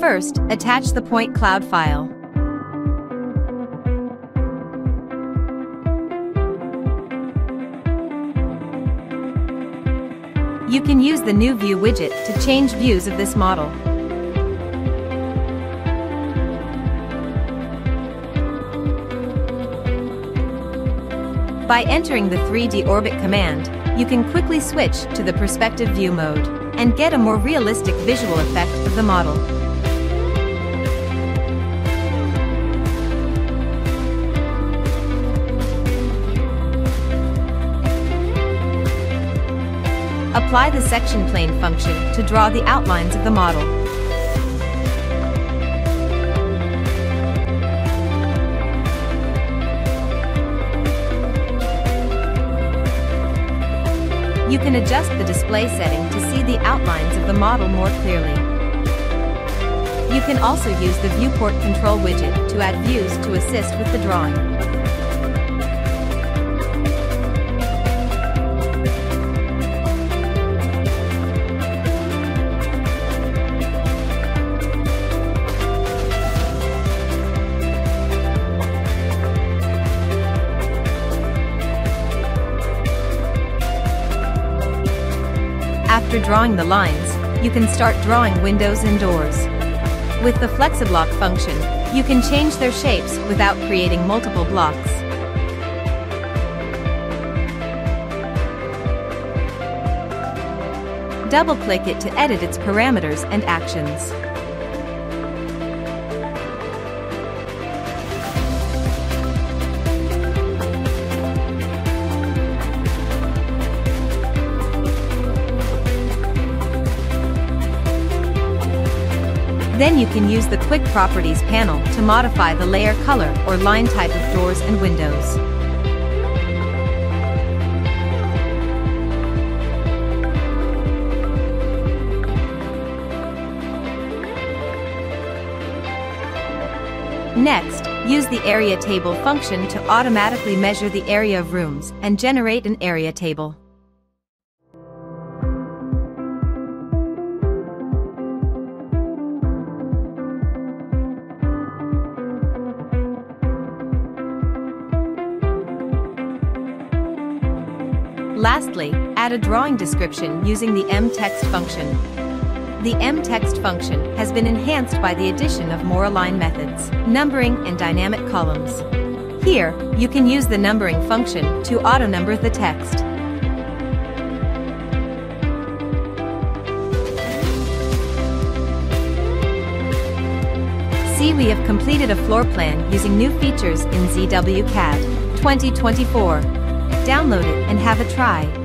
First, attach the point cloud file. You can use the new View widget to change views of this model. By entering the 3D Orbit command, you can quickly switch to the perspective view mode and get a more realistic visual effect of the model. Apply the section plane function to draw the outlines of the model. You can adjust the display setting to see the outlines of the model more clearly. You can also use the Viewport Control widget to add views to assist with the drawing. After drawing the lines, you can start drawing windows and doors. With the FlexiBlock function, you can change their shapes without creating multiple blocks. Double-click it to edit its parameters and actions. Then you can use the Quick Properties panel to modify the layer color or line type of doors and windows. Next, use the Area Table function to automatically measure the area of rooms and generate an area table. Lastly, add a drawing description using the mText function. The mText function has been enhanced by the addition of more align methods, numbering, and dynamic columns. Here, you can use the numbering function to auto-number the text. See we have completed a floor plan using new features in ZW CAD 2024. Download it and have a try.